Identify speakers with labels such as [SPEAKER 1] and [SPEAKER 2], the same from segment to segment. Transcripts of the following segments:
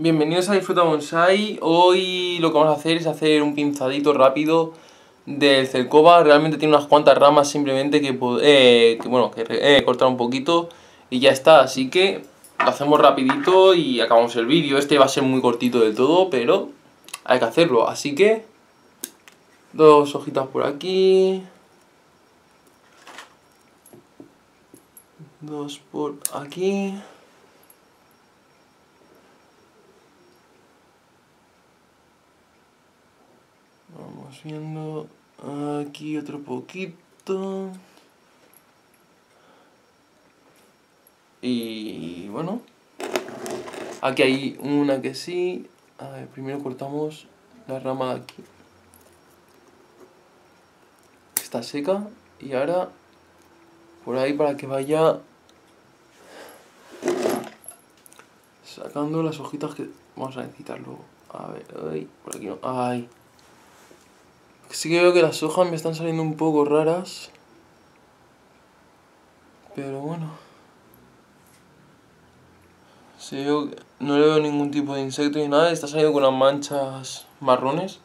[SPEAKER 1] Bienvenidos a Disfruta Bonsai. Hoy lo que vamos a hacer es hacer un pinzadito rápido del Cercoba. Realmente tiene unas cuantas ramas simplemente que, eh, bueno, que eh, cortar un poquito y ya está. Así que lo hacemos rapidito y acabamos el vídeo. Este va a ser muy cortito del todo, pero hay que hacerlo. Así que dos hojitas por aquí. Dos por aquí. Vamos viendo aquí otro poquito. Y bueno, aquí hay una que sí. A ver, primero cortamos la rama de aquí. Está seca. Y ahora por ahí para que vaya sacando las hojitas que vamos a necesitar luego. A ver, ay, por aquí no. Ay. Sí que veo que las hojas me están saliendo un poco raras. Pero bueno. No le veo ningún tipo de insecto ni nada. Está saliendo con unas manchas marrones.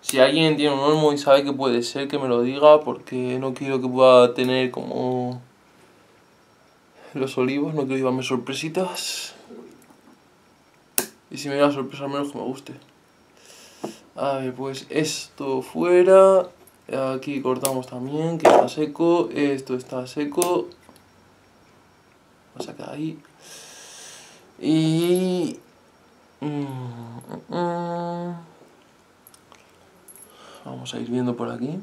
[SPEAKER 1] Si alguien tiene un olmo y sabe que puede ser, que me lo diga. Porque no quiero que pueda tener como... Los olivos, no quiero llevarme sorpresitas. Y si me da sorpresa, al menos que me guste. A ver, pues esto fuera. Aquí cortamos también, que está seco. Esto está seco. Vamos a sacar ahí. Y... Mm, mm, mm. Vamos a ir viendo por aquí.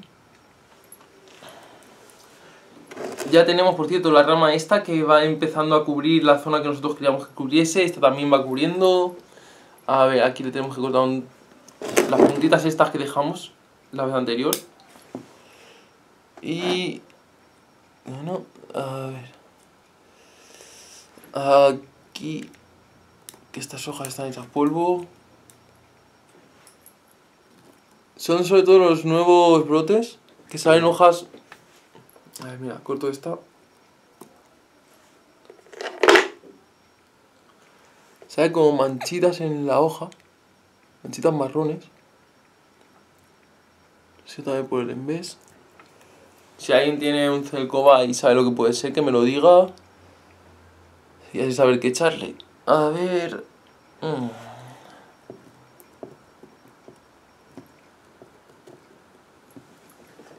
[SPEAKER 1] Ya tenemos, por cierto, la rama esta que va empezando a cubrir la zona que nosotros queríamos que cubriese. Esta también va cubriendo. A ver, aquí le tenemos que cortar un las puntitas estas que dejamos la vez anterior. Y... Bueno, a ver... Aquí... Que estas hojas están hechas polvo. Son sobre todo los nuevos brotes que salen hojas... A ver, mira, corto esta. Sale como manchitas en la hoja manchitas marrones. Si también por el envés. Si alguien tiene un celcoba y sabe lo que puede ser, que me lo diga. Y así saber qué echarle. A ver... Mm.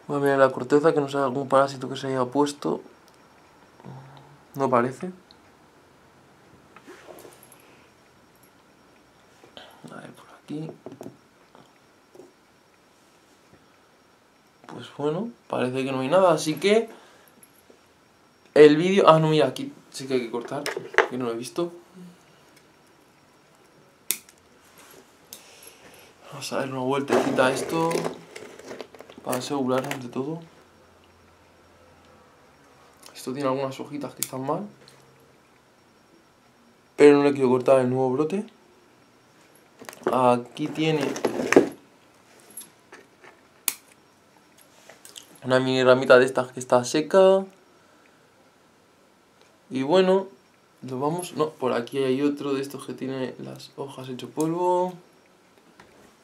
[SPEAKER 1] Voy a mirar la corteza, que no sea algún parásito que se haya puesto. No parece. Pues bueno, parece que no hay nada, así que... El vídeo... Ah, no, mira, aquí sí que hay que cortar, que no lo he visto. Vamos a dar una vueltecita a esto, para asegurarnos de todo. Esto tiene algunas hojitas que están mal. Pero no le quiero cortar el nuevo brote. Aquí tiene una mini ramita de estas que está seca. Y bueno, lo vamos... No, por aquí hay otro de estos que tiene las hojas hecho polvo.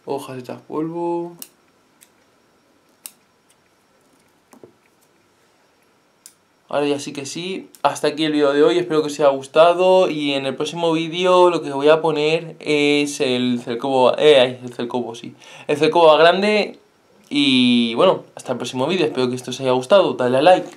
[SPEAKER 1] Hojas hechas polvo. Ahora ya sí que sí, hasta aquí el vídeo de hoy, espero que os haya gustado y en el próximo vídeo lo que voy a poner es el cercobo, eh, el cercobo, sí, el cercobo grande y bueno, hasta el próximo vídeo, espero que esto os haya gustado, dale a like.